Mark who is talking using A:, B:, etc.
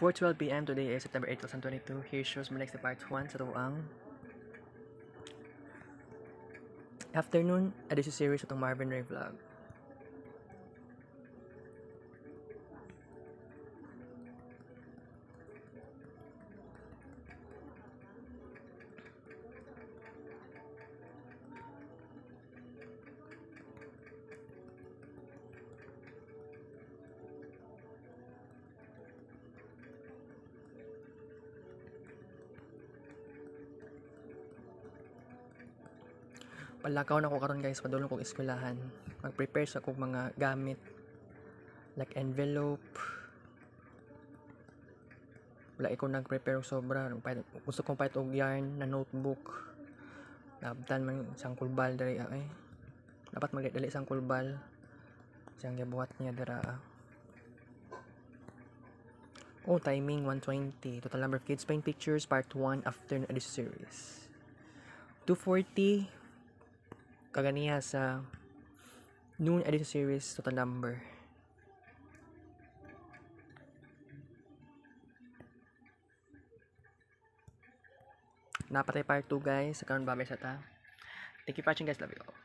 A: 4.12pm, today is September 8, 2022. Here shows my next part 1 sa tuang Afternoon, addition series itong Marvin Ray vlog. Palakaw na ko karon guys. Padulong kong eskwelahan. Mag-prepare sa kong mga gamit. Like envelope. Wala ko nag-prepare og sobra. Gusto kong pahit og yarn na notebook. Nabtan man isang kulbal dali ah, eh dapat magdali isang kulbal. Siyang gibuhat niya dira ah. Oh, timing 120. Total number of kids. Paint pictures, part 1, afternoon edition series. 240, kaganiya sa noon edition series total number. Napatay part 2 guys sa karon babay sa ta thank you for watching guys. Love you all